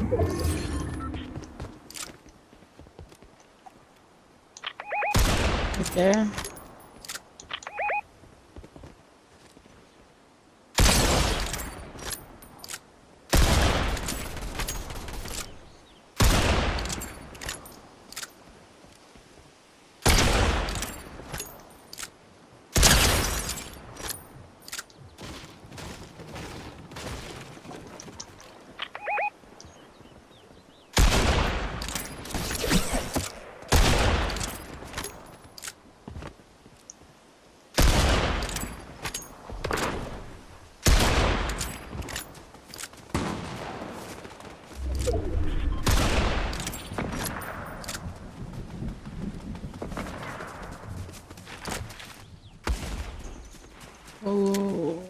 Right there. Oh.